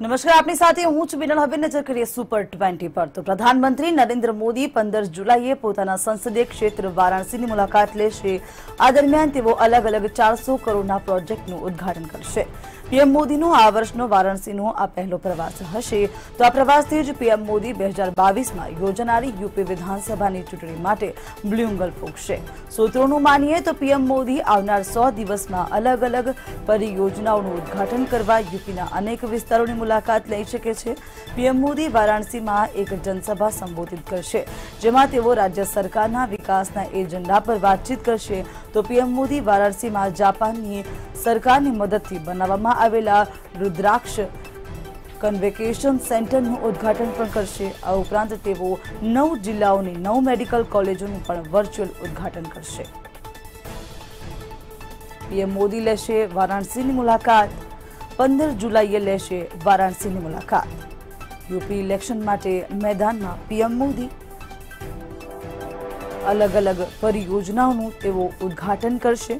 નમસ્કાર, આપની સાથે હું છું બિનલ. હવે નજર કરીએ સુપર ટ્વેન્ટી પર. તો પ્રધાનમંત્રી નરેન્દ્ર મોદી પંદર જુલાઈએ પોતાના સંસદીય ક્ષેત્ર વારાણસીની મુલાકાત લેશે. આ દરમિયાન તેઓ અલગ અલગ ચારસો કરોડના પ્રોજેક્ટનું ઉદ્ઘાટન કરશે. પીએમ મોદીનો આ વર્ષનો વારાણસીનો આ પહેલો પ્રવાસ હશે. તો આ પ્રવાસથી જ પીએમ મોદી બે હજાર બાવીસમાં યોજાનારી યુપી વિધાનસભાની ચૂંટણી માટે બ્લ્યુંગલ ફૂંકશે. સૂત્રોનું માનીએ તો પીએમ મોદી આવનાર સો દિવસમાં અલગ અલગ પરિયોજનાઓનું ઉદ્ઘાટન કરવા યુપીના અનેક વિસ્તારોની મુલાકાત લઈ શકે છે. પીએમ મોદી વારાણસીમાં એક જનસભા સંબોધિત કરશે, જેમાં તેઓ રાજ્ય સરકારના વિકાસના એજન્ડા પર વાતચીત કરશે. તો પીએમ મોદી વારાણસીમાં જાપાનની સરકારની મદદથી બનાવવામાં આવેલા રુદ્રાક્ષ કન્વેકેશન સેન્ટરનું ઉદ્ઘાટન પણ કરશે. આ ઉપરાંત તેઓ નવ જિલ્લાઓની નવ મેડિકલ કોલેજોનું પણ વર્ચ્યુઅલ ઉદ્ઘાટન કરશે. પીએમ મોદી લેશે વારાણસીની મુલાકાત. પંદર જુલાઈએ લેશે વારાણસીની મુલાકાત. યુપી ઇલેક્શન માટે મેદાનમાં પીએમ મોદી. અલગ અલગ પરિયોજનાઓનું તેઓ ઉદ્ઘાટન કરશે.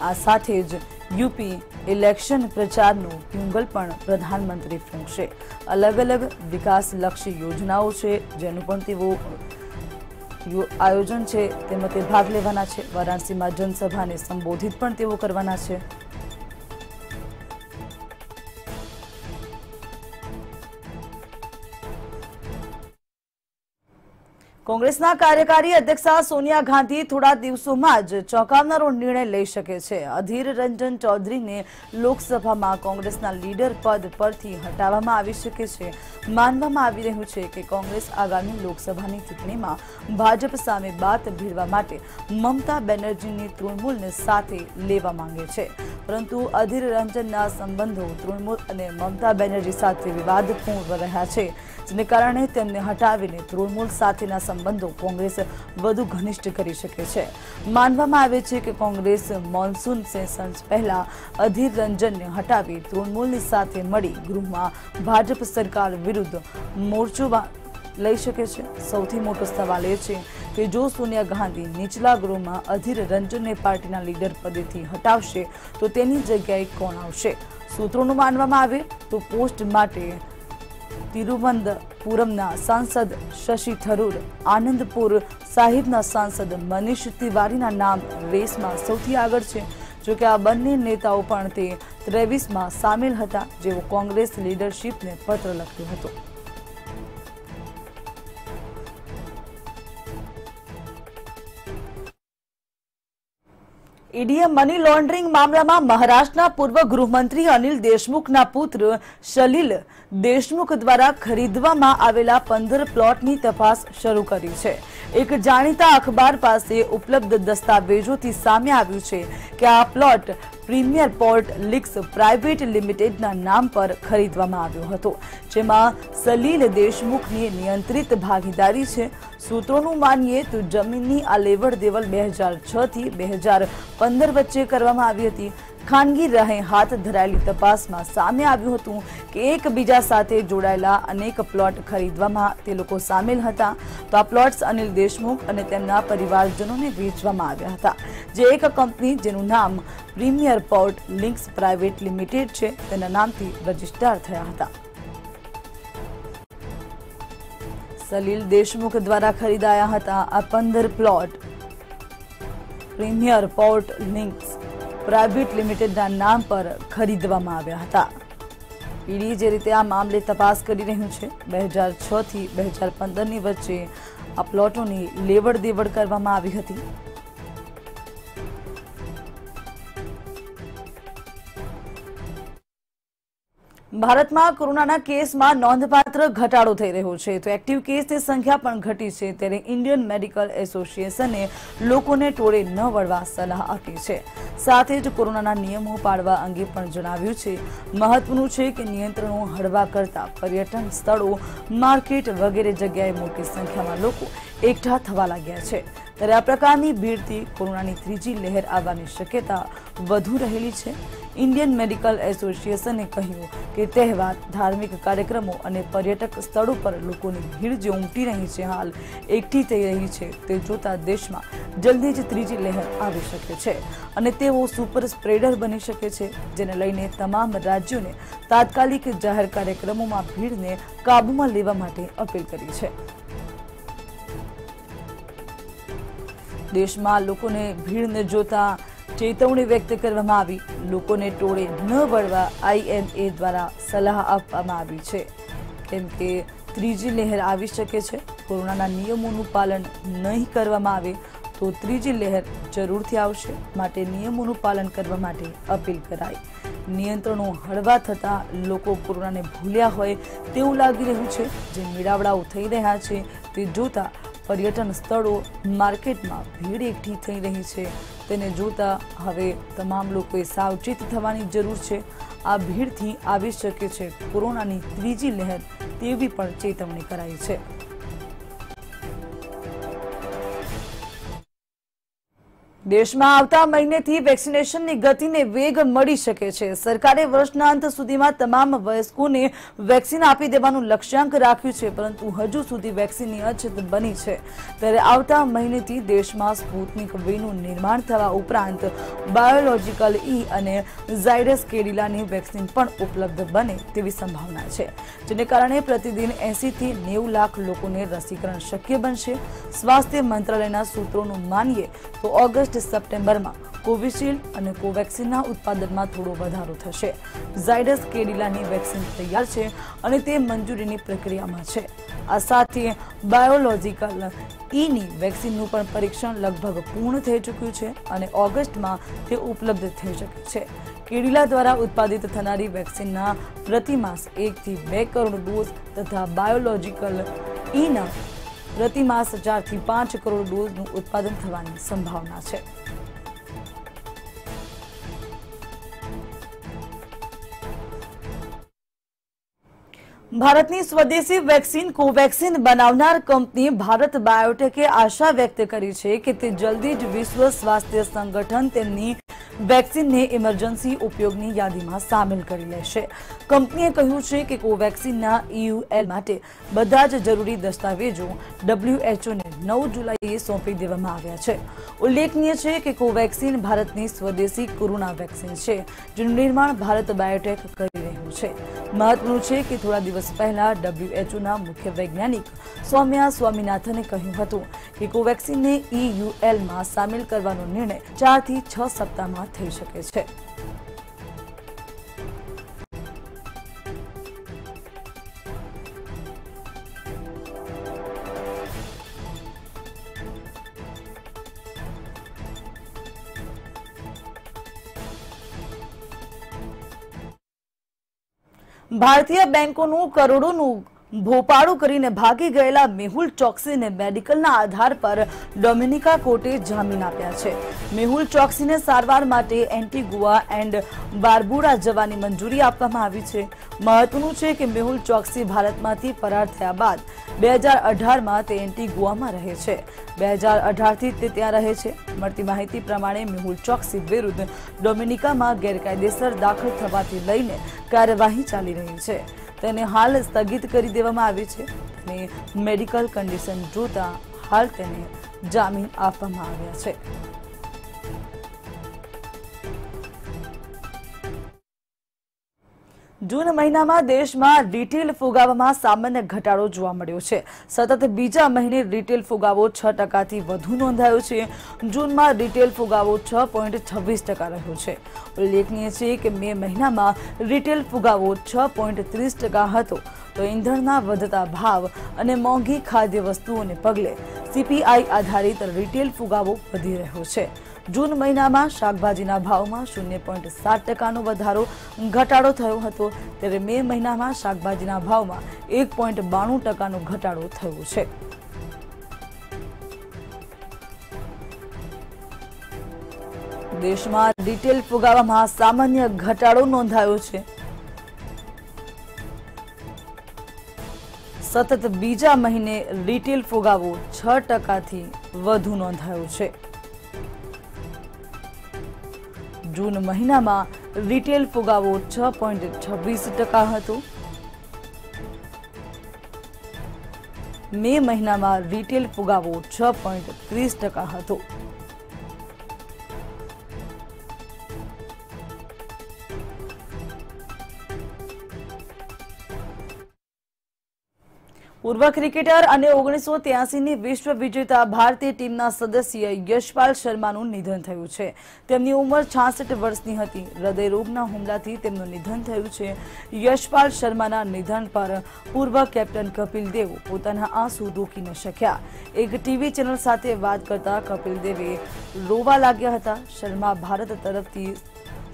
આ સાથે જ યુપી ઇલેક્શન પ્રચારનું ટ્યુંગલ પણ પ્રધાનમંત્રી ફૂંકશે. અલગ અલગ વિકાસલક્ષી યોજનાઓ છે, જેનું પણ તેઓ આયોજન છે, તેમાં તે ભાગ લેવાના છે. વારાણસીમાં જનસભાને સંબોધિત પણ તેઓ કરવાના છે. કોંગ્રેસના કાર્યકારી અધ્યક્ષા સોનિયા ગાંધી થોડા દિવસોમાં જ ચોંકાવનારો નિર્ણય લઈ શકે છે. અધીર રંજન ચૌધરીને લોકસભામાં કોંગ્રેસના લીડર પદ પરથી હટાવવામાં આવી શકે છે. માનવામાં આવી રહ્યું છે કે કોંગ્રેસ આગામી લોકસભાની ચૂંટણીમાં ભાજપ સામે બાત ભીડવા માટે મમતા બેનર્જીની તૃણમૂલને સાથે લેવા માંગે છે. પરંતુ અધીર રંજનના સંબંધો તૃણમૂલ અને મમતા બેનર્જી સાથે વિવાદપૂર્ણ રહ્યા છે. જેને કારણે તેમને હટાવીને તૃણમૂલ સાથેના સંબંધો કોંગ્રેસ વધુ ઘનિષ્ઠ કરી શકે છે. માનવામાં આવે છે કે કોંગ્રેસ મોન્સૂન સેશન્સ પહેલા અધીર રંજનને હટાવી તૃણમૂલની સાથે મળી ગૃહમાં ભાજપ સરકાર વિરુદ્ધ મોરચો લઈ શકે છે. સૌથી મોટો સવાલ એ છે કે જો સોનિયા ગાંધી નીચલા ગૃહમાં અધીર રંજનને પાર્ટીના લીડર પદેથી હટાવશે, તો તેની જગ્યાએ કોણ આવશે? સૂત્રોનું માનવામાં આવે તો પોસ્ટ માટે તિરુવનંતપુરમના સાંસદ શશી થરૂર, આનંદપુર સાહિબના સાંસદ મનીષ તિવારીના નામ રેસમાં સૌથી આગળ છે. જોકે આ બંને નેતાઓ પણ તે ત્રેવીસમાં સામેલ હતા, જેઓ કોંગ્રેસ લીડરશીપને પત્ર લખ્યો હતો. ઈડીએ મની લોન્ડરિંગ મામલામાં મહારાષ્ટ્રના પૂર્વ ગૃહમંત્રી અનિલ દેશમુખના પુત્ર સલીલ દેશમુખ દ્વારા ખરીદવામાં આવેલા પંદર પ્લોટની તપાસ શરૂ કરી છે. એક જાણીતા અખબાર પાસે ઉપલબ્ધ દસ્તાવેજોથી સામે આવ્યું છે કે આ plot premier port links private લિમિટેડના નામ પર ખરીદવામાં આવ્યો હતો, જેમાં સલીલ દેશમુખની નિયંત્રિત ભાગીદારી છે સૂત્રોનું માનીએ તો જમીનની આ લેવડ દેવડ બે હજાર છ થી બે હજાર પંદર વચ્ચે કરવામાં આવી હતી. ખાનગી રહે હાથ ધરાયેલી તપાસમાં સામે આવ્યું હતું કે એકબીજા સાથે જોડાયેલા અનેક પ્લોટ ખરીદવામાં તે લોકો સામેલ હતા. તો આ પ્લોટ્સ અનિલ દેશમુખ અને તેમના પરિવારજનોને વેચવામાં આવ્યા હતા. જે એક કંપની જેનું નામ premier port links private limited છે, તેના નામથી રજિસ્ટ્રાર થયા હતા. સલીલ દેશમુખ દ્વારા ખરીદાયા હતા આ પંદર plot. Premier port links private લિમિટેડના નામ પર ખરીદવામાં આવ્યા હતા. ઈડી જે રીતે આ મામલે તપાસ કરી રહ્યું છે, બે હજાર છથી બે હજાર પંદરની વચ્ચે આ પ્લોટોની લેવડ દેવડ કરવામાં આવી હતી. ભારતમાં કોરોનાના કેસમાં નોંધપાત્ર ઘટાડો થઈ રહ્યો છે. તો એક્ટિવ કેસની સંખ્યા પણ ઘટી છે. ત્યારે ઇન્ડિયન મેડિકલ એસોસિએશને લોકોને ટોળે ન વળવા સલાહ આપી છે. સાથે જ કોરોનાના નિયમો પાળવા અંગે પણ જણાવ્યું છે. મહત્વનું છે કે નિયંત્રણો હળવા કરતા પર્યટન સ્થળો, માર્કેટ વગેરે જગ્યાએ મોટી સંખ્યામાં લોકો એકઠા થવા લાગ્યા છે. ત્યારે આ પ્રકારની ભીડથી કોરોનાની ત્રીજી લહેર આવવાની શક્યતા વધુ રહેલી છે. ઇન્ડિયન મેડિકલ એસોસિએશને કહ્યું કે તહેવાર, ધાર્મિક કાર્યક્રમો અને પર્યટક સ્થળો પર લોકોની ભીડ જે ઉમટી રહી છે, હાલ એકઠી થઈ રહી છે, તે જોતા દેશમાં જલ્દી જ ત્રીજી લહેર આવી શકે છે અને તેઓ સુપર સ્પ્રેડર બની શકે છે, જેને લઈને તમામ રાજ્યોને તાત્કાલિક જાહેર કાર્યક્રમોમાં ભીડને કાબૂમાં લેવા માટે અપીલ કરી છે. દેશમાં લોકોને ભીડને જોતા ચેતવણી વ્યક્ત કરવામાં આવી. લોકોને ટોળે ન વળવા આઈએમએ દ્વારા સલાહ આપવામાં આવી છે. કેમ કે ત્રીજી લહેર આવી શકે છે. કોરોનાના નિયમોનું પાલન નહીં કરવામાં આવે તો ત્રીજી લહેર જરૂરથી આવશે માટે નિયમોનું પાલન કરવા માટે અપીલ કરાઈ. નિયંત્રણો હળવા થતા લોકો કોરોનાને ભૂલ્યા હોય તેવું લાગી રહ્યું છે. જે મેળાવડાઓ થઈ રહ્યા છે તે જોતા પર્યટન સ્થળો માર્કેટમાં ભીડ એકઠી થઈ રહી છે. તેને જોતા હવે તમામ લોકોએ સાવચેત થવાની જરૂર છે. આ ભીડથી આવી શકે છે. કોરોનાની ત્રીજી લહેર તેવી પણ ચેતવણી કરાઈ છે. દેશમાં આવતા મહિનેથી વેક્સિનેશનની ગતિને વેગ મળી શકે છે. સરકારે વર્ષના અંત સુધીમાં તમામ વયસ્કોને વેક્સિન આપી દેવાનું લક્ષ્યાંક રાખ્યું છે, પરંતુ હજુ સુધી વેક્સિનની અછત બની છે. ત્યારે આવતા મહિનેથી દેશમાં સ્પુતનિક વીનું નિર્માણ થવા ઉપરાંત બાયોલોજીકલ ઈ અને ઝાયડસ કેડિલાની વેક્સિન પણ ઉપલબ્ધ બને તેવી સંભાવના છે, જેને કારણે પ્રતિદિન એસીથી નેવું લાખ લોકોને રસીકરણ શક્ય બનશે. સ્વાસ્થ્ય મંત્રાલયના સૂત્રોનું માનીએ તો ઓગસ્ટ સપ્ટેમ્બરમાં કોવિશિલ્ડ અને કોવેક્સિનના ઉત્પાદનમાં થોડો વધારો થશે. ઝાયડસ કેડિલાની વેક્સિન તૈયાર છે અને તે મંજૂરીની પ્રક્રિયામાં છે. આ સાથે બાયોલોજીકલ ઈની વેક્સિનનું પણ પરીક્ષણ લગભગ પૂર્ણ થઈ ચૂક્યું છે અને ઓગસ્ટમાં તે ઉપલબ્ધ થઈ શકે છે. કેડિલા દ્વારા ઉત્પાદિત થનારી વેક્સિનના પ્રતિમાસ એકથી બે કરોડ ડોઝ તથા બાયોલોજીકલ ઈના પ્રતિમાસ હજારથી પાંચ કરોડ ડોઝનું ઉત્પાદન થવાની સંભાવના છે. ભારતની સ્વદેશી વેક્સિન કોવેક્સિન બનાવનાર કંપની ભારત બાયોટેકે આશા વ્યક્ત કરી છે કે તે જલ્દી જ વિશ્વ સ્વાસ્થ્ય સંગઠન તેમની વેક્સિનને ઇમરજન્સી ઉપયોગની યાદીમાં સામેલ કરી લેશે. કંપનીએ કહ્યું છે કે કોવેક્સિનના ઈયુએલ માટે બધા જ જરૂરી દસ્તાવેજો ડબ્લ્યુએચઓને નવ જુલાઈએ સોંપી દેવામાં આવ્યા છે. ઉલ્લેખનીય છે કે કોવેક્સિન ભારતની સ્વદેશી કોરોના વેક્સિન છે, જેનું નિર્માણ ભારત બાયોટેક કરી છે. મહત્વનું છે કે થોડા દિવસ પહેલા ડબ્લ્યુએચઓના મુખ્ય વૈજ્ઞાનિક સૌમ્યા સ્વામીનાથને કહ્યું હતું કે કોવેક્સિનને ઈયુએલમાં સામેલ કરવાનો નિર્ણય ચારથી છ સપ્તાહમાં થઈ શકે છે. ભારતીય બેંકોનું કરોડોનું ભોપાળું કરીને ભાગી ગયેલા મેહુલ ચોકસીને મેડિકલના આધાર પર ડોમિનિકા કોર્ટે જામીન આપ્યા છે. મેહુલ ચોકસીને સારવાર માટે એન્ટીગુઆ એન્ડ બારબુરા જવાની મંજૂરી આપવામાં આવી છે. મહત્વનું છે કે મેહુલ ચોકસી ભારતમાંથી ફરાર થયા બાદ બે હજાર અઢારમાં તે એન્ટીગુઆમાં રહે છે. બે હજાર અઢારથી તે ત્યાં રહે છે. મળતી માહિતી પ્રમાણે મેહુલ ચોકસી વિરુદ્ધ ડોમિનિકામાં ગેરકાયદેસર દાખલ થવાથી લઈને કાર્યવાહી ચાલી રહી છે. તેને હાલ સ્થગિત કરી દેવામાં આવી છે અને મેડિકલ કન્ડિશન જોતા હાલ તેને જામીન આપવામાં આવ્યા છે. જૂન મહિનામાં દેશમાં રિટેલ ફુગાવામાં સામાન્ય ઘટાડો જોવા મળ્યો છે. સતત બીજા મહિને રિટેલ ફુગાવો છ ટકાથી વધુ નોંધાયો છે. જૂનમાં રિટેલ ફુગાવો છ પોઈન્ટ છવ્વીસ ટકા રહ્યો છે. ઉલ્લેખનીય છે કે મે મહિનામાં રિટેલ ફુગાવો છ પોઈન્ટ ત્રીસ ટકા હતો. તો ઇંધણના વધતા ભાવ અને મોંઘી ખાદ્ય વસ્તુઓને પગલે સીપીઆઈ આધારિત રિટેલ ફુગાવો વધી રહ્યો છે. જૂન મહિનામાં શાકભાજીના ભાવમાં શૂન્ય પોઈન્ટ સાત ટકાનો વધારો ઘટાડો થયો હતો. ત્યારે મે મહિનામાં શાકભાજીના ભાવમાં એક પોઈન્ટ બાણું ટકાનો ઘટાડો થયો છે. દેશમાં રિટેલ ફુગાવામાં સામાન્ય ઘટાડો નોંધાયો છે. સતત બીજા મહિને રિટેલ ફુગાવો છ ટકાથી વધુ નોંધાયો છે. જૂન મહિનામાં રિટેલ ફુગાવો છ પોઈન્ટ છવ્વીસ ટકા હતો. મે મહિનામાં રિટેલ ફુગાવો છ પોઈન્ટ ત્રીસ ટકા હતો. પૂર્વ ક્રિકેટર અને ઓગણીસો ત્યાસીની વિશ્વ વિજેતા ભારતીય ટીમના સદસ્ય યશપાલ શર્માનું નિધન થયું છે. તેમની ઉંમર છાસઠ વર્ષની હતી. હૃદયરોગના હુમલાથી તેમનું નિધન થયું છે. યશપાલ શર્માના નિધન પર પૂર્વ કેપ્ટન કપિલ દેવ પોતાના આંસુ રોકી ન શક્યા. એક ટીવી ચેનલ સાથે વાત કરતા કપિલ દેવે રોવા લાગ્યા હતા. શર્મા ભારત તરફથી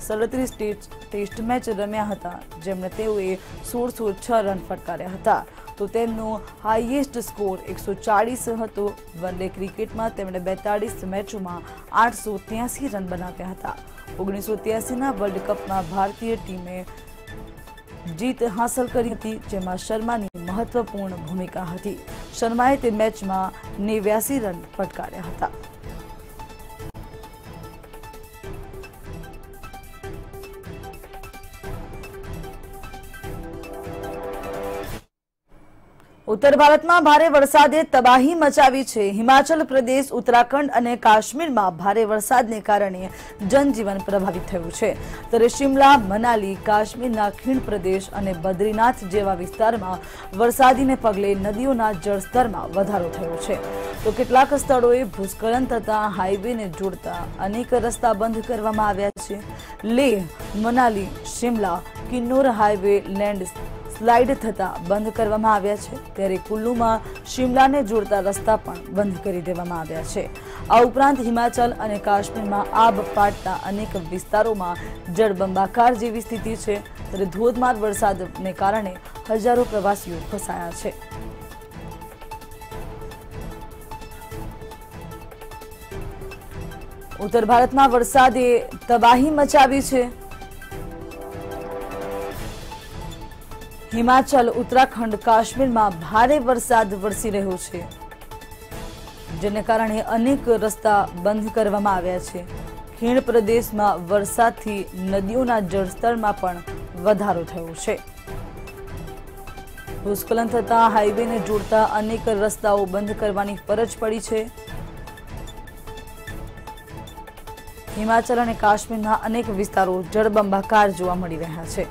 સડત્રીસ ટેસ્ટ મેચ રમ્યા હતા. જેમણે તેઓએ સોળસો છ રન ફટકાર્યા હતા. તો તેમનો હાઈએસ્ટ સ્કોર એકસો ચાળીસ હતો. વન ડે ક્રિકેટમાં તેમણે બેતાળીસ મેચોમાં આઠસો ત્યાસી રન બનાવ્યા હતા. ઓગણીસો ત્યાસીના વર્લ્ડ કપમાં ભારતીય ટીમે જીત હાંસલ કરી હતી, જેમાં શર્માની મહત્વપૂર્ણ ભૂમિકા હતી. શર્માએ તે મેચમાં નેવ્યાસી રન ફટકાર્યા હતા. ઉત્તર ભારતમાં ભારે વરસાદે તબાહી મચાવી છે. હિમાચલ પ્રદેશ, ઉત્તરાખંડ અને કાશ્મીરમાં ભારે વરસાદને કારણે જનજીવન પ્રભાવિત થયું છે. ત્યારે શિમલા, મનાલી, કાશ્મીરના ખીણ પ્રદેશ અને બદ્રીનાથ જેવા વિસ્તારમાં વરસાદીને પગલે નદીઓના જળસ્તરમાં વધારો થયો છે. તો કેટલાક સ્થળોએ ભૂસ્ખલન થતા હાઈવેને જોડતા અનેક રસ્તા બંધ કરવામાં આવ્યા છે. Leh, Manali, Shimla, Kinnaur highway, landslide થતા બંધ કરવામાં આવ્યા છે. ત્યારે કુલ્લુમાં શિમલાને જોડતા રસ્તા પણ બંધ કરી દેવામાં આવ્યા છે. આ ઉપરાંત હિમાચલ અને કાશ્મીરમાં આબ પાટતા અનેક વિસ્તારોમાં જળબંબાકાર જેવી સ્થિતિ છે. ત્યારે ધોધમાર વરસાદને કારણે હજારો પ્રવાસીઓ ફસાયા છે. ઉત્તર ભારતમાં વરસાદે તબાહી મચાવી છે. હિમાચલ, ઉત્તરાખંડ, કાશ્મીરમાં ભારે વરસાદ વરસી રહ્યો છે, જેને કારણે અનેક રસ્તા બંધ કરવામાં આવ્યા છે. ખીણ પ્રદેશમાં વરસાદથી નદીઓના જળસ્તરમાં પણ વધારો થયો છે. ભૂસ્ખલન થતા હાઈવેને જોડતા અનેક રસ્તાઓ બંધ કરવાની ફરજ પડી છે. હિમાચલ અને કાશ્મીરના અનેક વિસ્તારો જળબંબાકાર જોવા મળી રહ્યા છે.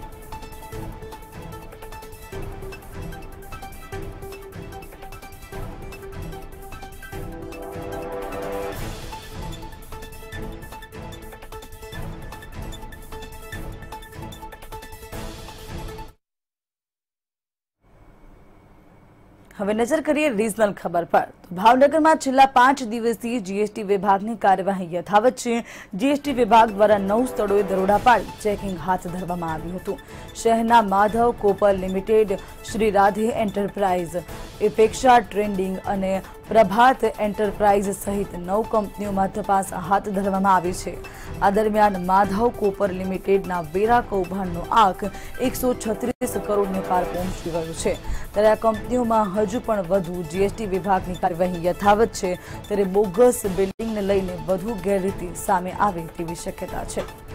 હવે નજર કરીએ રીજનલ ખબર પર. ભાવનગરમાં છેલ્લા પાંચ દિવસથી જીએસટી વિભાગની કાર્યવાહી યથાવત છે. જીએસટી વિભાગ દ્વારા નવ સ્થળોએ દરોડા પાડી ચેકિંગ હાથ ધરવામાં આવ્યું હતું. શહેરના Madhav copper limited, Shri Radhe enterprise Apeksha trending અને પ્રભાત એન્ટરપ્રાઇઝ સહિત નવ કંપનીઓમાં તપાસ હાથ ધરવામાં આવી છે. આ દરમિયાન માધવ કોપર લિમિટેડના વેરા કૌભાંડનો આંક એકસો છત્રીસ કરોડને પાર પહોંચી ગયો છે. ત્યારે આ કંપનીઓમાં હજુ પણ વધુ જીએસટી વિભાગની કાર્યવાહી યથાવત છે. ત્યારે બોગસ બિલ્ડિંગને લઈને વધુ ગેરરીતિ સામે આવે તેવી શક્યતા છે.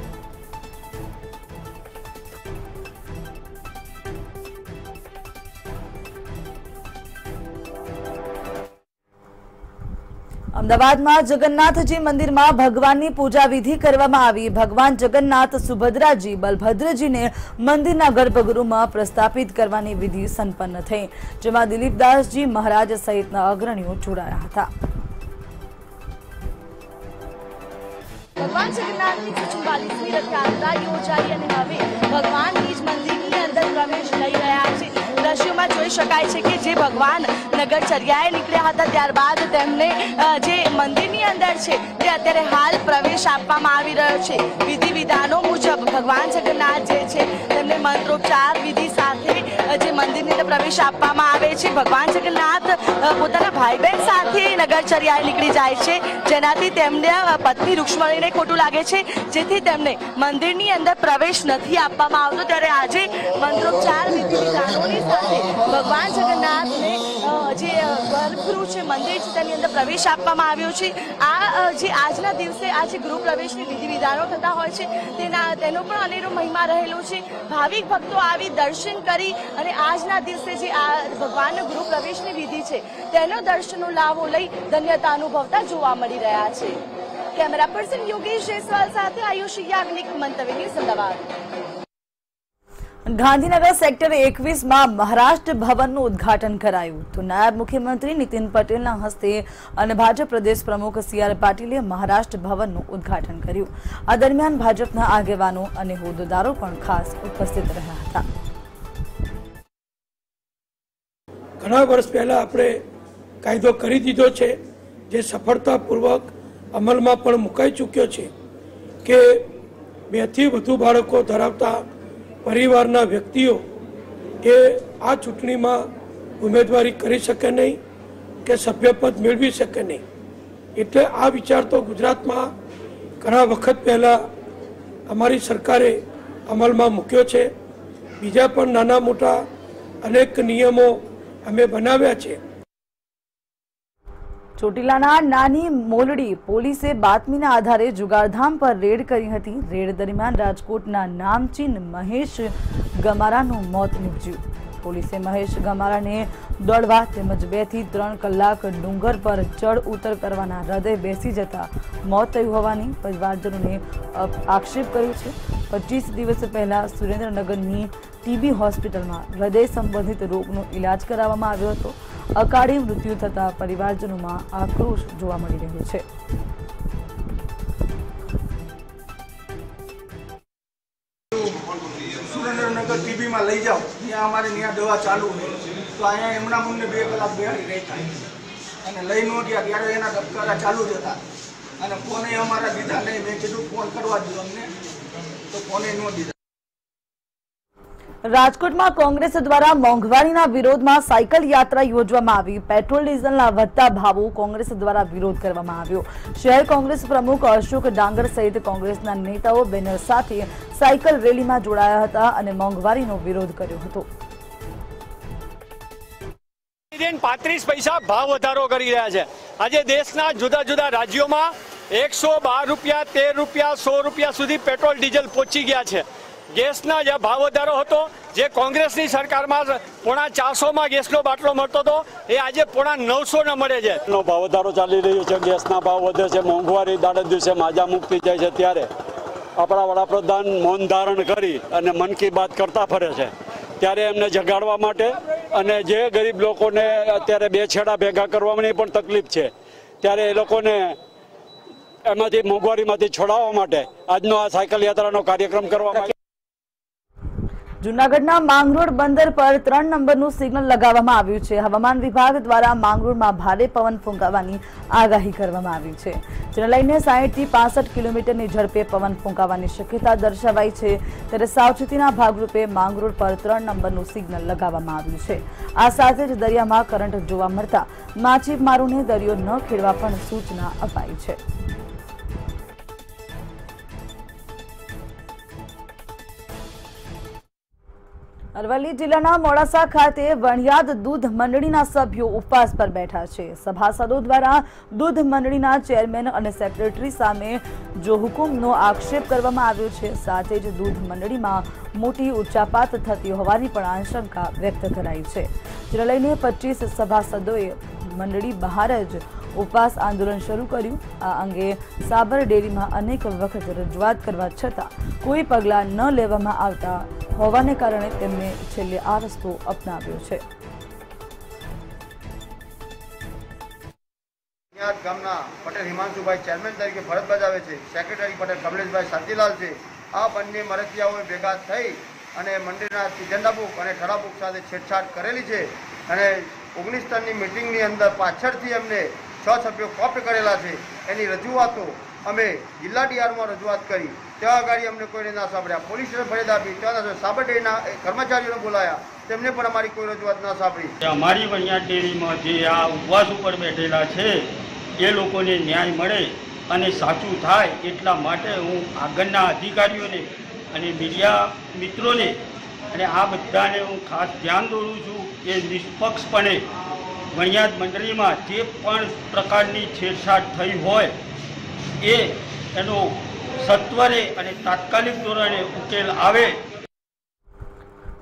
અમદાવાદમાં જગન્નાથજી મંદિરમાં ભગવાનની પૂજા વિધિ કરવામાં આવી. ભગવાન જગન્નાથ સુભદ્રાજી બલભદ્રજીને મંદિરના ગર્ભગૃહમાં પ્રસ્થાપિત કરવાની વિધિ સંપન્ન થઈ. જેમાં દિલીપદાસજી મહારાજ સહિતના અગ્રણીઓ જોડાયા હતા. ભગવાન જગન્નાથની ચુમ્બાલીસમી રથયાત્રા યોજાઈ અને હવે ભગવાન નિજ મંદિરની અંદર પ્રવેશ લઈ રહ્યા છે. દ્રશ્યોમાં જોઈ શકાય છે કે જે ભગવાન નગરચર્યાએ નીકળ્યા હતા, ત્યારબાદ તેમને જે મંદિરની અંદર છે, તે અત્યારે હાલ પ્રવેશ આપવામાં આવી રહ્યો છે. વિધિ વિધાનો મુજબ ભગવાન જગન્નાથ જે છે, તેમને મંત્રોપચાર વિધિ સાથે જે મંદિરની અંદર પ્રવેશ આપવામાં આવે છે. ભગવાન જગન્નાથ પોતાના ભાઈ બહેન સાથે નગરચર્યાએ નીકળી જાય છે. જેનાથી તેમને પત્ની રૂક્ષ્મણીને ખોટું લાગે છે. જેથી તેમને મંદિરની અંદર પ્રવેશ નથી આપવામાં આવતો. ત્યારે આજે મંત્રોચ્ચાર વિધિ વિધાનોની સાથે ભગવાન જગન્નાથને જે ગર્ભગૃહ છે, મંદિર છે, તેની અંદર પ્રવેશ આપવામાં આવ્યો છે. આ જે આજના દિવસે આ જે ગૃહ પ્રવેશની વિધિ વિધાનો થતા હોય છે, તેના, તેનો પણ અનેરો મહિમા રહેલો છે. ભાવિક ભક્તો આવી દર્શન કરી અને આજના દિવસે જે આ ભગવાનનો ગૃહ પ્રવેશની વિધિ છે, તેનો દર્શનનો લાભો લઈ ધન્યતા અનુભવતા જોવા મળી રહ્યા છે. કેમેરા પર્સન યોગેશ જયસ્વાલ સાથે આયુષ યાજ્ઞિક મંતવ્ય ન્યૂઝ અમદાવાદ ગાંધીનગર સેક્ટર એકવીસમાં મહારાષ્ટ્ર ભવનનું ઉદ્ઘાટન કરાયું. તો નાયબ મુખ્યમંત્રી નીતિન પટેલના હસ્તે અને ભાજપ પ્રદેશ પ્રમુખ સી આર પાટીલે મહારાષ્ટ્ર ભવનનું ઉદ્ઘાટન કર્યું. આ દરમિયાન ભાજપના આગેવાનો અને હોદ્દેદારો પણ ખાસ ઉપસ્થિત રહ્યા હતા. ઘણા વર્ષ પહેલાં આપણે કાયદો કરી દીધો છે, જે સફળતાપૂર્વક અમલમાં પણ મુકાઈ ચૂક્યો છે કે બેથી વધુ બાળકો ધરાવતા પરિવારના વ્યક્તિઓ એ આ ચૂંટણીમાં ઉમેદવારી કરી શકે નહીં, કે સભ્યપદ મેળવી શકે નહીં. એટલે આ વિચાર તો ગુજરાતમાં ઘણા વખત પહેલાં અમારી સરકારે અમલમાં મૂક્યો છે. બીજા પણ નાના મોટા અનેક નિયમો અમે બનાવ્યા છે. ચોટીલાના નાની મોલડી પોલીસે બાતમીના આધારે જુગારધામ પર રેડ કરી હતી. રેડ દરમિયાન રાજકોટના નામચીન મહેશ ગમારાનું મોત નીપજ્યું. પોલીસે મહેશ ગમારાને દોડવા તેમજ બેથી ત્રણ કલાક ડુંગર પર ચડ ઉતર કરવાના હૃદય બેસી જતા મોત થયું હોવાની પરિવારજનોને આક્ષેપ કર્યો છે. પચીસ દિવસ પહેલાં સુરેન્દ્રનગરની ટીબી હોસ્પિટલમાં હૃદય સંબંધિત રોગનો ઇલાજ કરાવવામાં આવ્યો હતો. અકાળે મૃત્યુ થતા પરિવારજનોમાં આક્રોશ જોવા મળી રહ્યો છે. સુરેન્દ્રનગર ટીબીમાં લઈ જાઓ. ત્યાં અમારે ત્યાં દવા ચાલુ હોય તો અહીંયા એમના મને બે કલાક બેહાડી રહેતા અને લઈ ન ગયા ત્યારે એના ધબકારા ચાલુ જ હતા. અને ફોને અમારા દીધા નહીં. મેં કીધું ફોન કરવા દો અમને. તો ફોને ન દીધા. રાજકોટમાં કોંગ્રેસ દ્વારા મોંઘવારીના વિરોધમાં સાયકલ યાત્રા યોજવામાં આવી. પેટ્રોલ, ડીઝલના વધતા ભાવો કોંગ્રેસ દ્વારા વિરોધ કરવામાં આવ્યો. શહેર કોંગ્રેસ પ્રમુખ અશોક ડાંગર સહિત કોંગ્રેસના નેતાઓ બેનર સાથે સાયકલ રેલીમાં જોડાયા હતા અને મોંઘવારીનો વિરોધ કર્યો હતો. પાંત્રીસ પૈસા ભાવ વધારો કરી રહ્યા છે. આજે દેશના જુદા જુદા રાજ્યોમાં એકસો બાર રૂપિયા, તેર રૂપિયા, સો રૂપિયા સુધી પેટ્રોલ, ડીઝલ પહોંચી ગયા છે. ગેસના જે ભાવ વધારો હતો, જે કોંગ્રેસની સરકારમાં પોણા ચારસોમાં ગેસનો બાટલો મળતો હતો, એ આજે પોણા નવસો ને મળે છે. નો ભાવ વધારો ચાલી રહ્યો છે, ગેસના ભાવ વધે છે, મોંઘવારી દાડે દિવસે માજા મુક્તિ જાય છે ત્યારે. આપણા વડાપ્રધાન મૌન ધારણ કરી અને મન કી બાત કરતા ફરે છે. ત્યારે એમને જગાડવા માટે અને જે ગરીબ લોકોને અત્યારે બે છેડા ભેગા કરવાની પણ તકલીફ છે. ત્યારે એ લોકોને એમાંથી મોંઘવારીમાંથી છોડાવવા માટે આજનો આ સાયકલ યાત્રાનો કાર્યક્રમ કરવામાં જૂનાગઢના માંગરોળ બંદર પર ત્રણ નંબરનું સિગ્નલ લગાવવામાં આવ્યું છે. હવામાન વિભાગ દ્વારા માંગરોળમાં ભારે પવન ફૂંકાવાની આગાહી કરવામાં આવી છે. જેને લઈને સાહીઠથી પાસઠ કિલોમીટરની ઝડપે પવન ફૂંકાવાની શક્યતા દર્શાવાઈ છે. ત્યારે સાવચેતીના ભાગરૂપે માંગરોળ પર ત્રણ નંબરનું સિગ્નલ લગાવવામાં આવ્યું છે. આ સાથે જ દરિયામાં કરંટ જોવા મળતા માછીમારોને દરિયો ન ખેડવા પણ સૂચના અપાઈ છે. અરવલ્લી જિલ્લાના મોડાસા ખાતે વણિયાદ દૂધ મંડળીના સભ્યો ઉપવાસ પર બેઠા છે. સભાસદો દ્વારા દૂધ મંડળીના ચેરમેન અને સેક્રેટરી સામે જો હુકુમનો આક્ષેપ કરવામાં આવ્યો છે, સાથે જ દૂધ મંડળીમાં મોટી ઉચ્ચાપાત થતી હોવાની પણ આશંકા વ્યક્ત કરાઈ છે. જેને લઈને પચીસ સભાસદોએ મંડળી બહાર જ ઉપવાસ આંદોલન શરૂ કર્યું. આ અંગે સાબર ડેરીમાં અનેક વખત રજૂઆત કરવા છતાં કોઈ પગલાં ન લેવામાં આવતા હોવાને કારણે તેમણે છેલ્લે આ રસ્તો અપનાવ્યો છે. ગામના પટેલ હિમાંશુભાઈ ચેરમેન તરીકે ફરજ બજાવે છે. સેક્રેટરી પટેલ કમલેશભાઈ શાંતિલાલ છે. આ બંને મરતિયાઓએ ભેગા થઈ અને મંદિરના એજન્ડા બુક અને ઠરા બુક સાથે છેડછાડ કરેલી છે. અને ઓગણીસ ટનની મિટિંગની અંદર પાછળથી એમને છ સભ્યો કોપ્ટ કરેલા છે. એની રજૂઆતો અમે જિલ્લા ડીઆરમાં રજૂઆત કરી. ત્યાં આગળ અમને કોઈને ના સાંભળ્યા. પોલીસને ફરિયાદ આપી. ત્યાં સાબરડેરીના કર્મચારીઓને બોલાયા. તેમને પણ અમારી કોઈ રજૂઆત ના સાંભળી. અમારી વણિયાદ ડેરીમાં જે આ ઉપવાસ ઉપર બેઠેલા છે, એ લોકોને ન્યાય મળે અને સાચું થાય એટલા માટે હું આગળના અધિકારીઓને અને મીડિયા મિત્રોને અને આ બધાને હું ખાસ ધ્યાન દોરું છું કે નિષ્પક્ષપણે ગણિયાદ મંડળીમાં જે પણ પ્રકારની છેડછાડ થઈ હોય, એ એનો સત્વરે અને તાત્કાલિક ધોરણે ઉકેલ આવે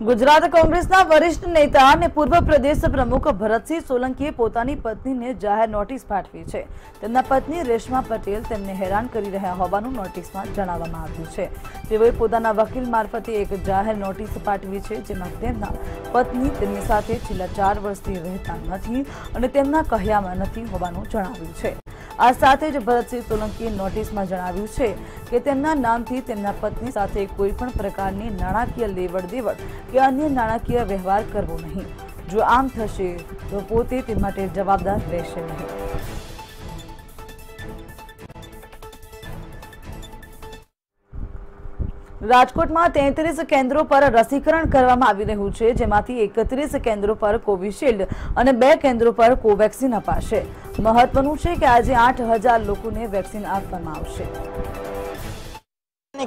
ગુજરાત કોંગ્રેસના વરિષ્ઠ નેતા અને પૂર્વ પ્રદેશ પ્રમુખ ભરતસિંહ સોલંકીએ પોતાની પત્નીને જાહેર નોટિસ પાઠવી છે. તેમના પત્ની રેશમા પટેલ તેમને હેરાન કરી રહ્યા હોવાનું નોટિસમાં જણાવવામાં આવ્યું છે. તેઓએ પોતાના વકીલ મારફતે એક જાહેર નોટિસ પાઠવી છે, જેમાં તેમના પત્ની તેમની સાથે છેલ્લા ચાર વર્ષથી રહેતા નથી અને તેમના કહ્યામાં નથી હોવાનું જણાવ્યું છે. આ સાથે જ ભરતસિંહ સોલંકીએ નોટિસમાં જણાવ્યું છે કે તેમના નામથી તેમના પત્ની સાથે કોઈ પણ પ્રકારની નાણાકીય લેવડ દેવડ કે અન્ય નાણાકીય વ્યવહાર કરવો નહીં. જો આમ થશે, તો પોતે તે માટે જવાબદાર રહેશે નહીં. રાજકોટમાં તેત્રીસ કેન્દ્રો પર રસીકરણ કરવામાં આવી રહ્યું છે, જેમાંથી એકત્રીસ કેન્દ્રો પર કોવિશિલ્ડ અને બે કેન્દ્રો પર કોવેક્સિન અપાશે. મહત્વનું છે કે આજે આઠ લોકોને વેક્સિન આપવામાં આવશે.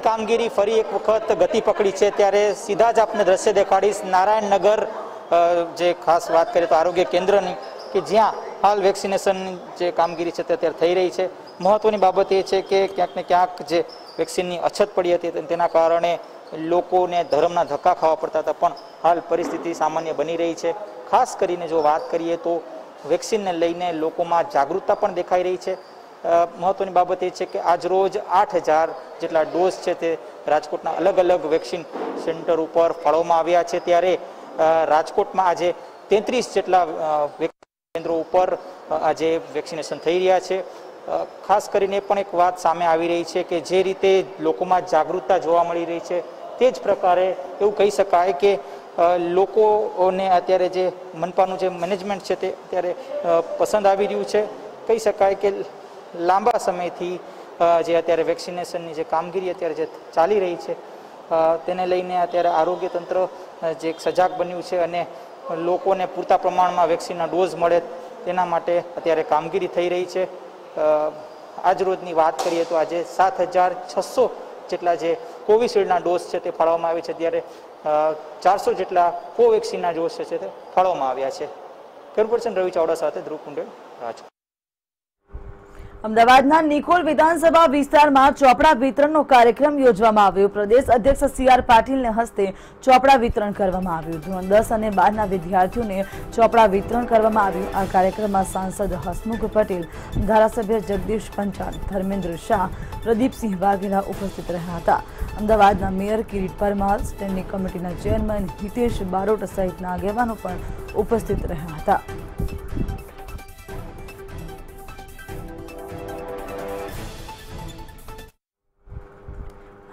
કામગીરી ફરી એક વખત ગતિ પકડી છે, ત્યારે સીધા જ આપને દ્રશ્ય દેખાડીશ. નારાયણનગર જે ખાસ વાત કરીએ તો આરોગ્ય કેન્દ્રની, કે જ્યાં હાલ વેક્સિનેશનની જે કામગીરી છે તે અત્યારે થઈ રહી છે. મહત્વની બાબત એ છે કે ક્યાંક ને ક્યાંક જે વેક્સિનની અછત પડી હતી તેના કારણે લોકોને ધર્મના ધક્કા ખાવા પડતા હતા. પણ હાલ પરિસ્થિતિ સામાન્ય બની રહી છે. ખાસ કરીને જો વાત કરીએ તો વેક્સિનને લઈને લોકોમાં જાગૃતતા પણ દેખાઈ રહી છે. મહત્વની બાબત એ છે કે આજ રોજ આઠ હજાર જેટલા ડોઝ છે તે રાજકોટના અલગ અલગ વેક્સિન સેન્ટર ઉપર ફાળવવામાં આવ્યા છે. ત્યારે રાજકોટમાં આજે તેત્રીસ જેટલા કેન્દ્રો ઉપર આજે વેક્સિનેશન થઈ રહ્યા છે. ખાસ કરીને પણ એક વાત સામે આવી રહી છે કે જે રીતે લોકોમાં જાગૃતતા જોવા મળી રહી છે, તે જ પ્રકારે એવું કહી શકાય કે લોકોને અત્યારે જે મનપાનું જે મેનેજમેન્ટ છે તે અત્યારે પસંદ આવી રહ્યું છે. કહી શકાય કે લાંબા સમયથી જે અત્યારે વેક્સિનેશનની જે કામગીરી અત્યારે જે ચાલી રહી છે તેને લઈને અત્યારે આરોગ્ય તંત્ર જે એક સજાગ બન્યું છે અને લોકોને પૂરતા પ્રમાણમાં વેક્સિનના ડોઝ મળે તેના માટે અત્યારે કામગીરી થઈ રહી છે. અ, આજ રોજની વાત કરીએ તો આજે સાત હજાર છસો જેટલા જે કોવિશિલ્ડના ડોઝ છે તે ફાળવવામાં આવે છે. ત્યારે ચારસો જેટલા કોવેક્સિનના ડોઝ છે તે ફાળવવામાં આવ્યા છે. કર્પોરેશન રવિ ચાવડા સાથે ધ્રુવ કુંડેલ રાજકોટ. અમદાવાદના નિકોલ વિધાનસભા વિસ્તારમાં ચોપડા વિતરણનો કાર્યક્રમ યોજવામાં આવ્યો. પ્રદેશ અધ્યક્ષ સી આર પાટીલને હસ્તે ચોપડા વિતરણ કરવામાં આવ્યું. ધોરણ દસ અને બારના વિદ્યાર્થીઓને ચોપડા વિતરણ કરવામાં આવ્યું. આ કાર્યક્રમમાં સાંસદ હસમુખ પટેલ, ધારાસભ્ય જગદીશ પંચાલ, ધર્મેન્દ્ર શાહ, પ્રદીપસિંહ વાઘેલા ઉપસ્થિત રહ્યા હતા. અમદાવાદના મેયર કિરીટ પરમાર, સ્ટેન્ડિંગ કમિટીના ચેરમેન હિતેશ બારોટ સહિતના આગેવાનો પણ ઉપસ્થિત રહ્યા હતા.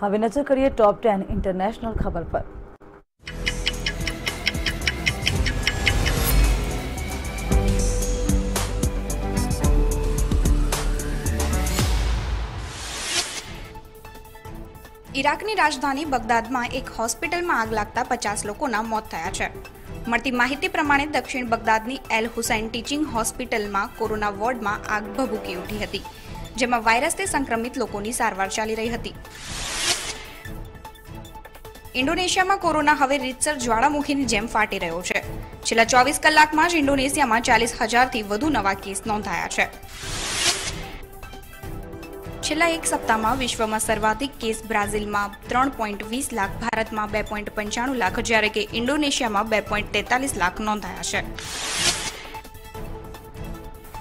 હવે નજર કરીએ ટોપ ટેન ઇન્ટરનેશનલ ખબર પર. ઈરાકની રાજધાની બગદાદમાં એક હોસ્પિટલમાં આગ લાગતા પચાસ લોકોના મોત થયા છે. મળતી માહિતી પ્રમાણે દક્ષિણ બગદાદની એલ હુસૈન ટીચિંગ હોસ્પિટલમાં કોરોના વોર્ડમાં આગ ભભૂકી ઉઠી હતી, જેમાં વાયરસથી સંક્રમિત લોકોની સારવાર ચાલી રહી હતી. ઇન્ડોનેશિયામાં કોરોના હવે રીતસર જ્વાળામુખીની જેમ ફાટી રહ્યો છે. છેલ્લા ચોવીસ કલાકમાં જ ઇન્ડોનેશિયામાં ચાલીસ હજારથી વધુ નવા કેસ નોંધાયા છે. છેલ્લા એક સપ્તાહમાં વિશ્વમાં સર્વાધિક કેસ બ્રાઝિલમાં ત્રણ પોઈન્ટ વીસ લાખ, ભારતમાં બે પોઈન્ટ પંચાણું લાખ, જ્યારે કે ઇન્ડોનેશિયામાં બે પોઈન્ટ તેતાલીસ લાખ નોંધાયા છે.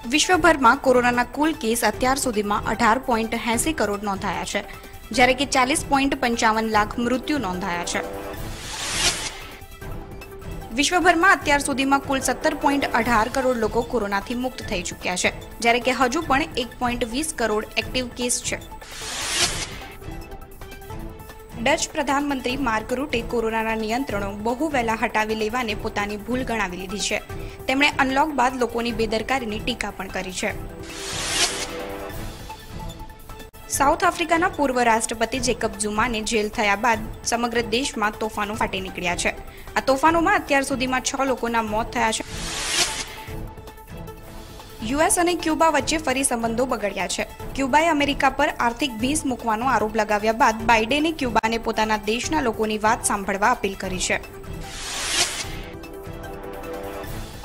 વિશ્વભરમાં કોરોનાના કુલ કેસ અત્યાર સુધીમાં અઢાર પોઈન્ટ એંસી કરોડ નોંધાયા છે. જ્યારે કે ચાલીસ પોઈન્ટ પંચાવન લાખ મૃત્યુ નોંધાયા છે. વિશ્વભરમાં અત્યાર સુધીમાં કુલ સત્તર પોઈન્ટ અઢાર કરોડ લોકો કોરોનાથી મુક્ત થઈ ચૂક્યા છે, જ્યારે કે હજુ પણ એક પોઈન્ટ વીસ કરોડ એક્ટિવ કેસ છે. ડચ પ્રધાનમંત્રી માર્ક રૂટે કોરોનાના નિયંત્રણો બહુ વહેલા હટાવી લેવાને પોતાની ભૂલ ગણાવી લીધી છે. તેમણે અનલોક બાદ લોકોની બેદરકારીની ટીકા પણ કરી છે. સાઉથ આફ્રિકાના પૂર્વ રાષ્ટ્રપતિ જેકબ ઝુમાને જેલ થયા બાદ સમગ્ર દેશમાં તોફાનો ફાટી નીકળ્યા છે. આ તોફાનોમાં અત્યાર સુધીમાં છ લોકોના મોત થયા છે. યુએસ અને ક્યુબા વચ્ચે ફરી સંબંધો બગડ્યા છે. ક્યુબાએ અમેરિકા પર આર્થિક ભીંસ મૂકવાનો આરોપ લગાવ્યા બાદ બાઇડેને ક્યુબાને પોતાના દેશના લોકોની વાત સાંભળવા અપીલ કરી છે.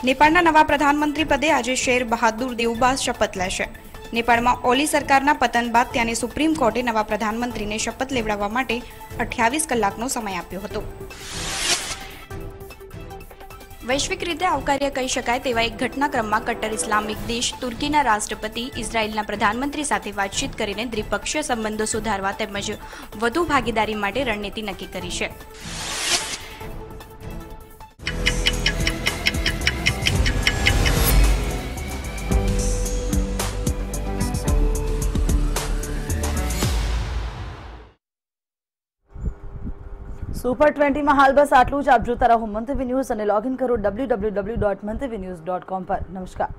નેપાળના નવા પ્રધાનમંત્રી પદે આજે શેર બહાદુર દેવબા શપથ લેશે. નેપાળમાં ઓલી સરકારના પતન બાદ ત્યાંની સુપ્રીમ કોર્ટે નવા પ્રધાનમંત્રીને શપથ લેવડાવવા માટે અઠ્યાવીસ કલાકનો સમય આપ્યો હતો. વૈશ્વિક રીતે આવકાર્ય કહી શકાય તેવા એક ઘટનાક્રમમાં કટ્ટર ઇસ્લામિક દેશ તુર્કીના રાષ્ટ્રપતિ ઇઝરાયેલના પ્રધાનમંત્રી સાથે વાતચીત કરીને દ્વિપક્ષીય સંબંધો સુધારવા તેમજ વધુ ભાગીદારી માટે રણનીતિ નક્કી કરી છે. સુપર ટ્વેન્ટીમાં હાલ બસ આટલું જ. આપ જોતા રહો મંતવ્ય ન્યૂઝ અને લોગિન કરો W W W dot Mantavya news dot com પર. નમસ્કાર.